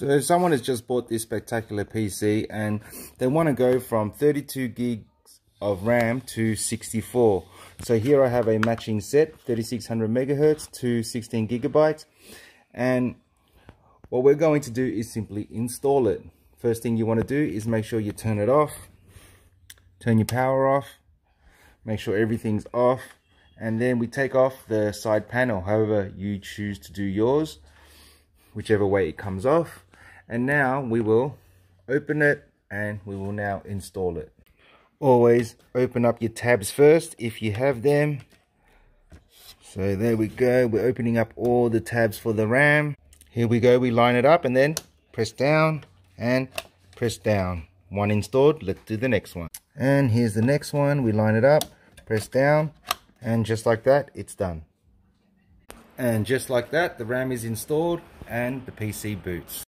So someone has just bought this spectacular PC and they want to go from 32 gigs of RAM to 64. So here I have a matching set, 3600 megahertz to 16 gigabytes. And what we're going to do is simply install it. First thing you want to do is make sure you turn it off, turn your power off, make sure everything's off, and then we take off the side panel, however you choose to do yours whichever way it comes off and now we will open it and we will now install it. Always open up your tabs first if you have them. So there we go we're opening up all the tabs for the RAM. Here we go we line it up and then press down and press down. One installed let's do the next one. And here's the next one we line it up press down and just like that it's done. And just like that, the RAM is installed and the PC boots.